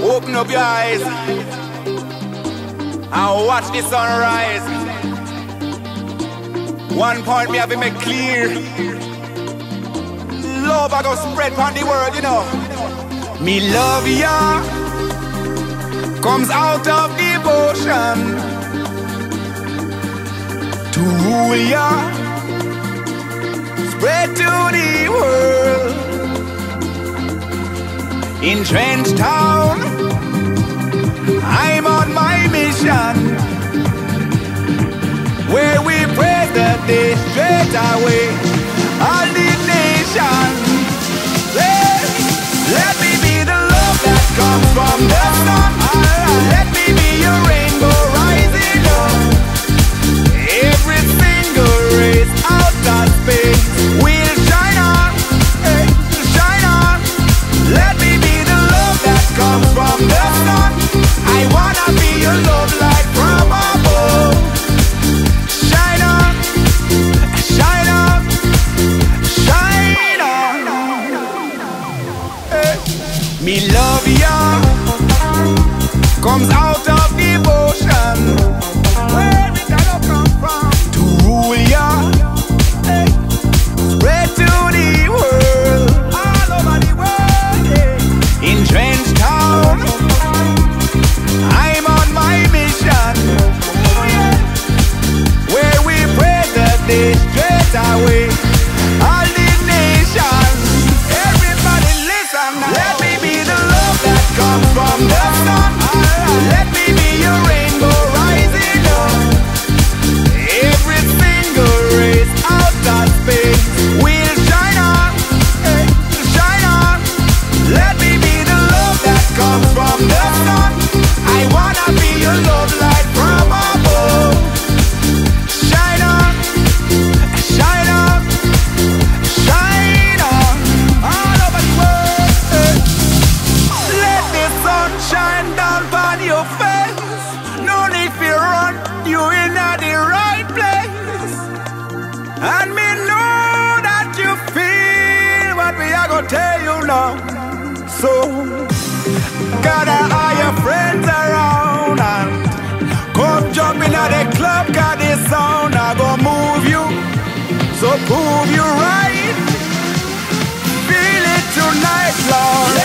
Open up your eyes and watch the sunrise. One point me have to make clear. Love I go spread on the world, you know. Me love ya comes out of devotion to rule ya, spread to the world. In Trench Town, I'm on my mission where we pray that they straight away all the nation. Let, let me be the love that comes from the sun. Comes out of devotion. And me know that you feel what we are gonna tell you now. So, gather all your friends around and come jump in at the club, got this sound I gonna move you. So prove you right. Feel it tonight, Lord.